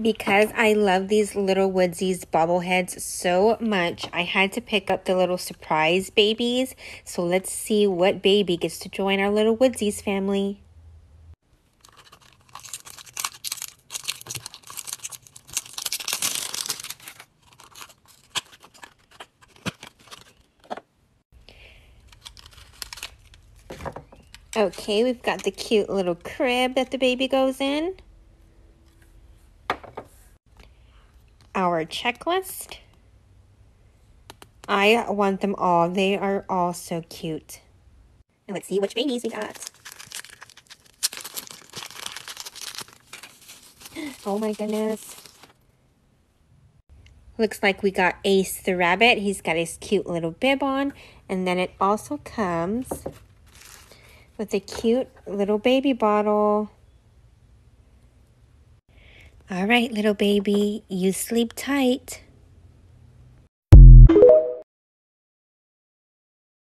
Because I love these little Woodzeez bobbleheads so much, I had to pick up the little surprise babies. So let's see what baby gets to join our little Woodzeez family. Okay, we've got the cute little crib that the baby goes in. Our checklist. I want them all. They are all so cute. And let's see which babies we got. Oh my goodness. Looks like we got Ace the rabbit. He's got his cute little bib on. And then it also comes with a cute little baby bottle. All right, little baby, you sleep tight.